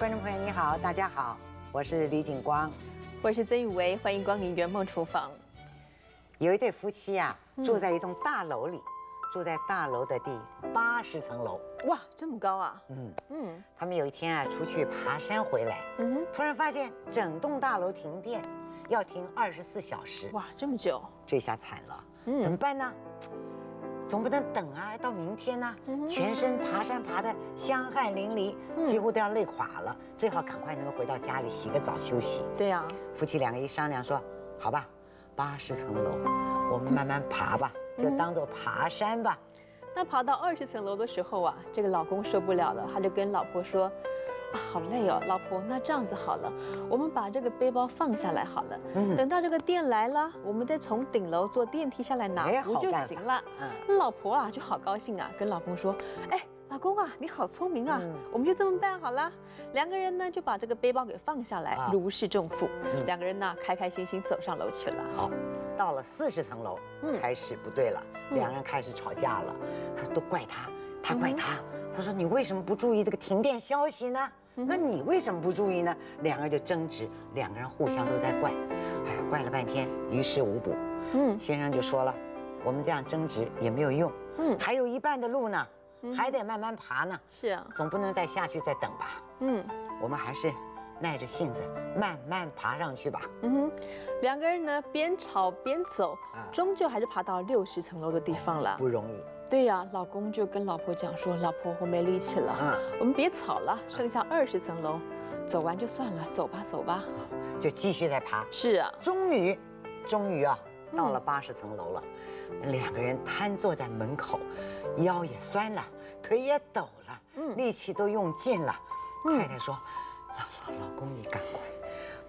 位观众朋友，你好，大家好，我是李景光，我是曾雨薇，欢迎光临圆梦厨房。有一对夫妻呀，住在一栋大楼里，住在大楼的第八十层楼。哇，这么高啊！嗯嗯，他们有一天啊，出去爬山回来，嗯，突然发现整栋大楼停电，要停二十四小时。哇，这么久，这下惨了，嗯怎么办呢？总不能等啊，到明天呢。全身爬山爬的香汗淋漓，几乎都要累垮了。最好赶快能够回到家里洗个澡休息。对呀，夫妻两个一商量说，好吧，八十层楼，我们慢慢爬吧，就当做爬山吧。那爬到二十层楼的时候啊，这个老公受不了了，他就跟老婆说。啊，好累哦，老婆，那这样子好了，我们把这个背包放下来好了，等到这个电来了，我们再从顶楼坐电梯下来拿不就行了？那老婆啊就好高兴啊，跟老公说，哎，老公啊，你好聪明啊，我们就这么办好了。两个人呢就把这个背包给放下来，如释重负，两个人呢开开心心走上楼去了。好，到了四十层楼，开始不对了，两人开始吵架了，他都怪他，他怪他，他说你为什么不注意这个停电消息呢？那你为什么不注意呢？两个人就争执，两个人互相都在怪，哎呀，怪了半天于事无补。嗯，先生就说了，我们这样争执也没有用。嗯，还有一半的路呢，还得慢慢爬呢。是啊，总不能再下去再等吧。嗯，我们还是耐着性子慢慢爬上去吧。嗯哼，两个人呢边吵边走，终究还是爬到六十层楼的地方了。不容易。对呀，老公就跟老婆讲说：“老婆，我没力气了，嗯，我们别吵了，剩下二十层楼，走完就算了，走吧，走吧，就继续在爬。是啊，终于，终于啊，到了八十层楼了，两个人瘫坐在门口，腰也酸了，腿也抖了，嗯，力气都用尽了。太太说：老老老公，你赶快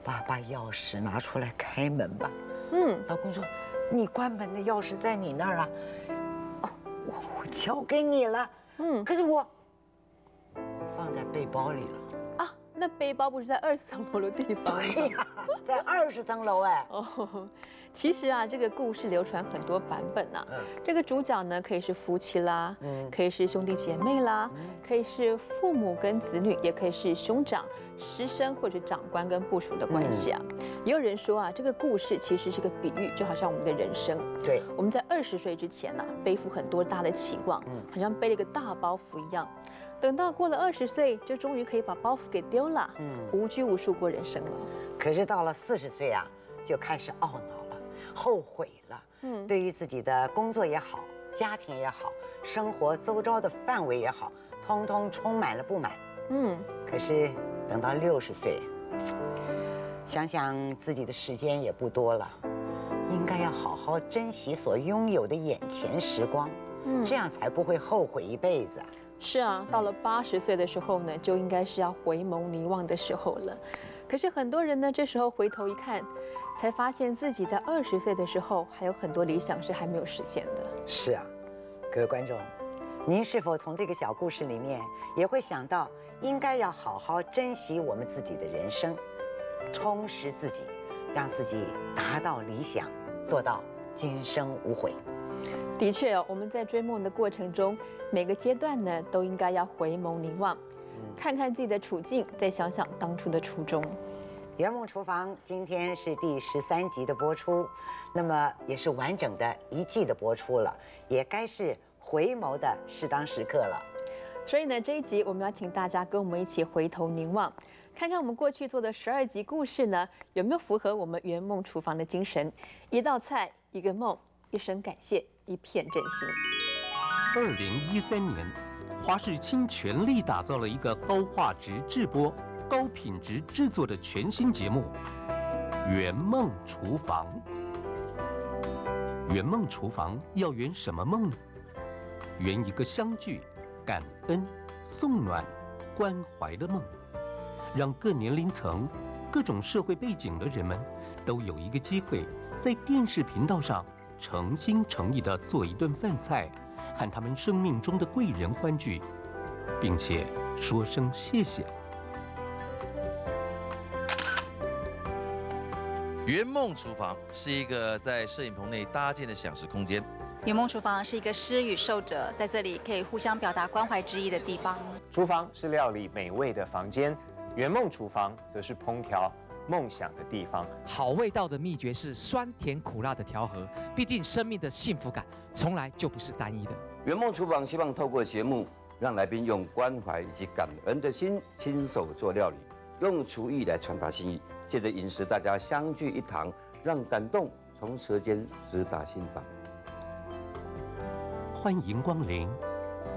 把把钥匙拿出来开门吧。嗯，老公说：你关门的钥匙在你那儿啊。”我交给你了，嗯，可是我放在背包里了啊。那背包不是在二十层楼的地方？对呀，在二十层楼哎。哦，其实啊，这个故事流传很多版本呐。嗯。这个主角呢，可以是夫妻啦，嗯，可以是兄弟姐妹啦，可以是父母跟子女，也可以是兄长、师生或者长官跟部属的关系啊。也有人说啊，这个故事其实是个比喻，就好像我们的人生。对，我们在二十岁之前呢，背负很多大的期望，嗯，好像背了一个大包袱一样。等到过了二十岁，就终于可以把包袱给丢了，嗯，无拘无束过人生了。可是到了四十岁啊，就开始懊恼了，后悔了。嗯，对于自己的工作也好，家庭也好，生活周遭的范围也好，通通充满了不满。嗯，可是等到六十岁。想想自己的时间也不多了，应该要好好珍惜所拥有的眼前时光，嗯，这样才不会后悔一辈子。是啊，到了八十岁的时候呢，就应该是要回眸凝望的时候了。可是很多人呢，这时候回头一看，才发现自己在二十岁的时候还有很多理想是还没有实现的。是啊，各位观众，您是否从这个小故事里面也会想到，应该要好好珍惜我们自己的人生？充实自己，让自己达到理想，做到今生无悔。的确哦，我们在追梦的过程中，每个阶段呢，都应该要回眸凝望，看看自己的处境，再想想当初的初衷。圆梦厨房今天是第十三集的播出，那么也是完整的一季的播出了，也该是回眸的适当时刻了。所以呢，这一集我们要请大家跟我们一起回头凝望。看看我们过去做的十二集故事呢，有没有符合我们圆梦厨房的精神？一道菜，一个梦，一声感谢，一片真心。二零一三年，华视倾全力打造了一个高画质制播、高品质制作的全新节目《圆梦厨房》。圆梦厨房要圆什么梦呢？圆一个相聚、感恩、送暖、关怀的梦。让各年龄层、各种社会背景的人们，都有一个机会，在电视频道上诚心诚意地做一顿饭菜，和他们生命中的贵人欢聚，并且说声谢谢。圆梦厨房是一个在摄影棚内搭建的享食空间。圆梦厨房是一个施与受者在这里可以互相表达关怀之意的地方。厨房是料理美味的房间。圆梦厨房则是烹调梦想的地方。好味道的秘诀是酸甜苦辣的调和，毕竟生命的幸福感从来就不是单一的。圆梦厨房希望透过节目，让来宾用关怀以及感恩的心，亲手做料理，用厨艺来传达心意，借着饮食大家相聚一堂，让感动从舌尖直达心房。欢迎光临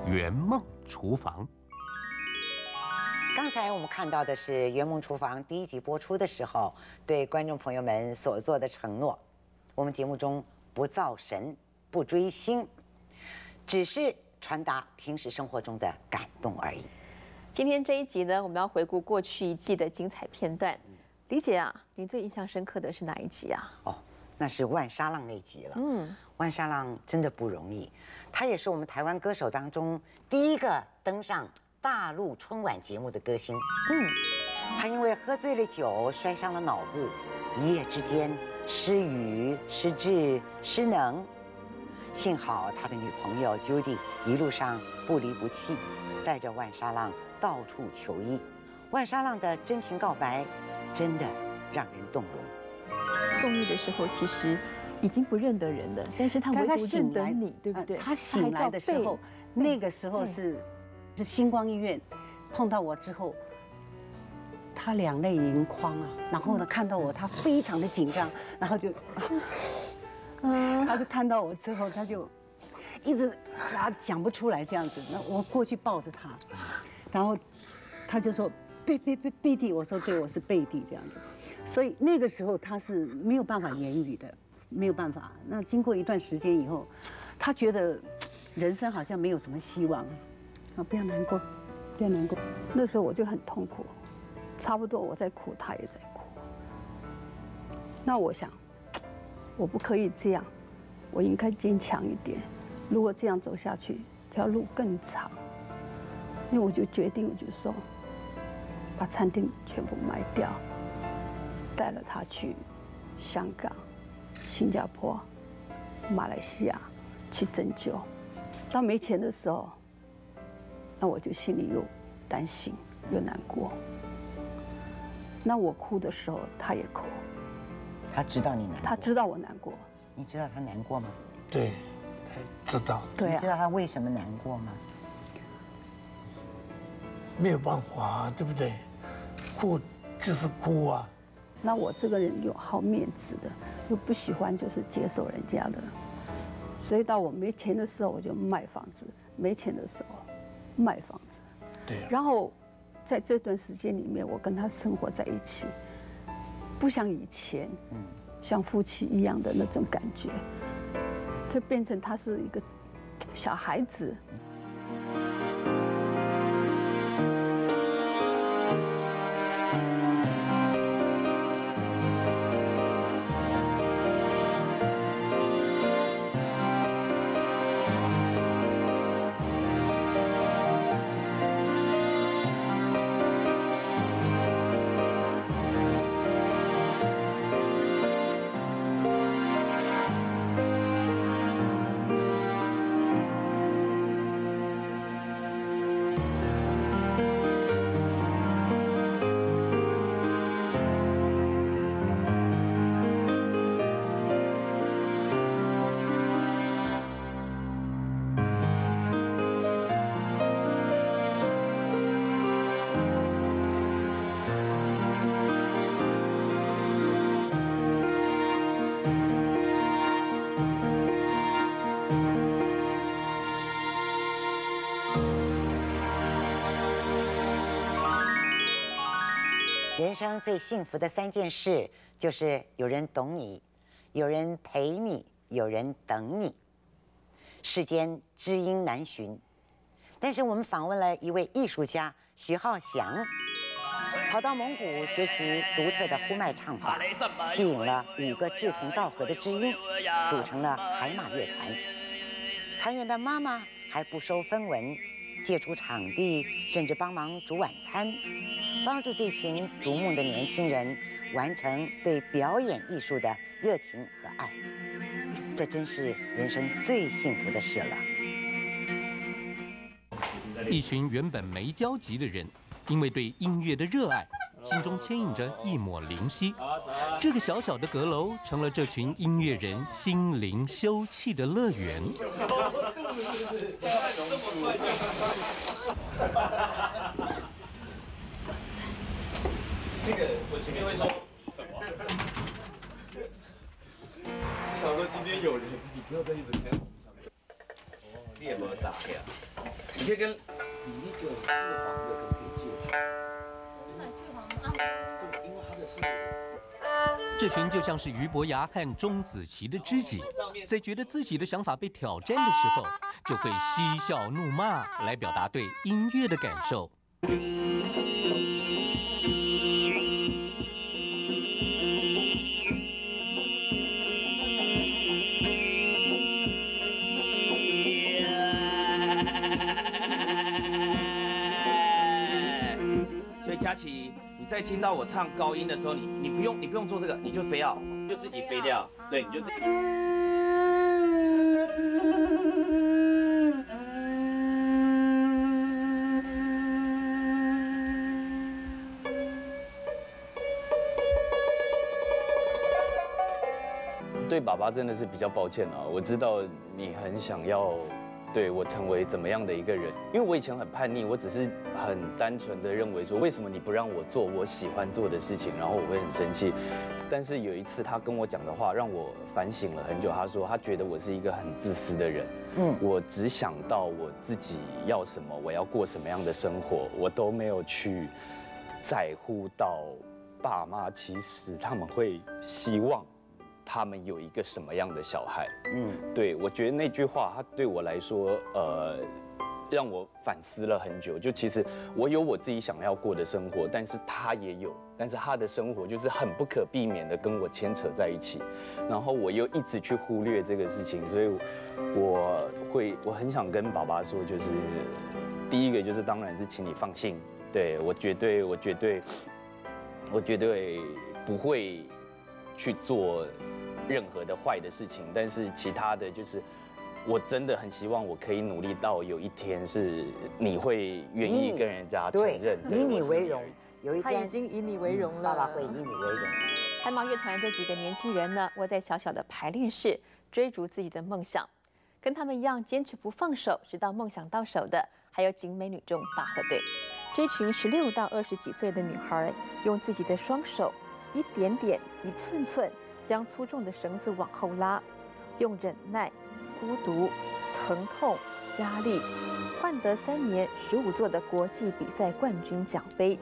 圆梦厨房。刚才我们看到的是《圆梦厨房》第一集播出的时候，对观众朋友们所做的承诺。我们节目中不造神，不追星，只是传达平时生活中的感动而已。今天这一集呢，我们要回顾过去一季的精彩片段。李姐啊，你最印象深刻的是哪一集啊？哦，那是万沙浪那集了。嗯，万沙浪真的不容易，他也是我们台湾歌手当中第一个登上大陆春晚节目的歌星。嗯，他因为喝醉了酒摔伤了脑部，一夜之间失语、失智、失能。幸好他的女朋友 Judy 一路上不离不弃，带着万沙浪到处求医。万沙浪的真情告白，真的让人动容。送医的时候，其实已经不认得人了，但是他唯独认得你，对不对？他醒来的时候，那个时候是是星光医院，碰到我之后，他两泪盈眶啊。然后呢，看到我，他非常的紧张，然后就，嗯，他就看到我之后，他就一直啊讲不出来这样子。那我过去抱着他，然后他就说贝贝贝贝蒂，我说对，我是贝蒂这样子。所以那个时候他是没有办法言语的，没有办法。那经过一段时间以后，他觉得人生好像没有什么希望。啊，不要难过，不要难过。那时候我就很痛苦，差不多我在哭，他也在哭。那我想，我不可以这样，我应该坚强一点。如果这样走下去，这条路更长。因为我就决定，我就说，把餐厅全部卖掉，带了他去香港、新加坡、马来西亚去拯救。当没钱的时候，那我就心里又担心又难过。那我哭的时候，他也哭。他知道你难过，他知道我难过。你知道他难过吗？对，他知道。对你知道他为什么难过吗？没有办法，对不对？哭就是哭啊。那我这个人又好面子的，又不喜欢就是接受人家的，所以到我没钱的时候，我就卖房子；没钱的时候，卖房子。对。然后在这段时间里面，我跟他生活在一起，不像以前，嗯，像夫妻一样的那种感觉，就变成他是一个小孩子。人生最幸福的三件事，就是有人懂你，有人陪你，有人等你。世间知音难寻，但是我们访问了一位艺术家徐浩翔，跑到蒙古学习独特的呼麦唱法，吸引了五个志同道合的知音，组成了海马乐团。团员的妈妈还不收分文，借出场地，甚至帮忙煮晚餐。帮助这群逐梦的年轻人完成对表演艺术的热情和爱，这真是人生最幸福的事了。一群原本没交集的人，因为对音乐的热爱，心中牵引着一抹灵犀。这个小小的阁楼成了这群音乐人心灵休憩的乐园。那个，我前面会说什么？想说今天有人，你不要再一直开我们上面。你有没有诈骗？你可以跟你那个四黄的这群就像是俞伯牙和钟子期的知己，在觉得自己的想法被挑战的时候，就会嬉笑怒骂来表达对音乐的感受。所以佳琪，你在听到我唱高音的时候，你你不用你不用做这个，你就飞要，就自己飞掉，对，你就自己。对爸爸真的是比较抱歉啊！我知道你很想要对我成为怎么样的一个人，因为我以前很叛逆，我只是很单纯的认为说，为什么你不让我做我喜欢做的事情，然后我会很生气。但是有一次他跟我讲的话让我反省了很久，他说他觉得我是一个很自私的人，嗯，我只想到我自己要什么，我要过什么样的生活，我都没有去在乎到爸妈其实他们会希望。他们有一个什么样的小孩？嗯，对我觉得那句话，他对我来说，呃，让我反思了很久。就其实我有我自己想要过的生活，但是他也有，但是他的生活就是很不可避免的跟我牵扯在一起，然后我又一直去忽略这个事情，所以我会我很想跟爸爸说，就是第一个就是当然是请你放心，对我绝对我绝对我绝对不会去做。任何的坏的事情，但是其他的就是，我真的很希望我可以努力到有一天是你会愿意跟人家承认，以你为荣。有一天他已经以你为荣了，爸爸会以你为荣。海马乐团这几个年轻人呢，窝在小小的排练室，追逐自己的梦想，跟他们一样坚持不放手，直到梦想到手的，还有景美女中大合队。这群十六到二十几岁的女孩，用自己的双手，一点点，一寸寸。将粗重的绳子往后拉，用忍耐、孤独、疼痛、压力，换得三年十五座的国际比赛冠军奖杯。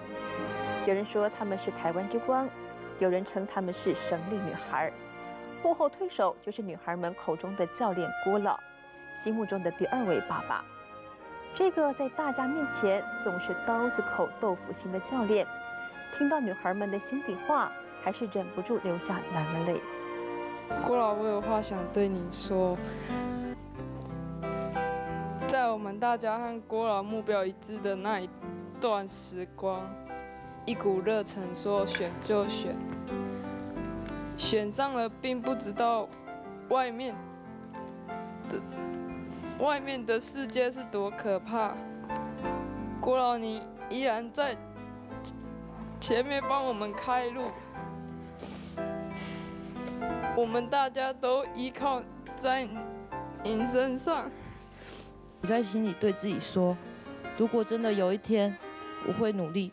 有人说他们是台湾之光，有人称他们是省力女孩。幕后推手就是女孩们口中的教练郭老，心目中的第二位爸爸。这个在大家面前总是刀子口豆腐心的教练，听到女孩们的心底话。还是忍不住流下男的泪。郭老，我有话想对你说。在我们大家和郭老目标一致的那一段时光，一股热忱说选就选，选上了并不知道外面的外面的世界是多可怕。郭老，你依然在前面帮我们开路。我们大家都依靠在您身上。我在心里对自己说：如果真的有一天，我会努力，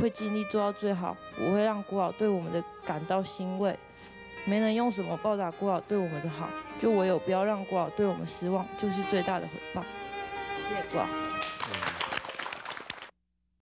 会尽力做到最好，我会让郭老对我们的感到欣慰。没能用什么报答郭老对我们的好，就唯有不要让郭老对我们失望，就是最大的回报。谢谢郭老。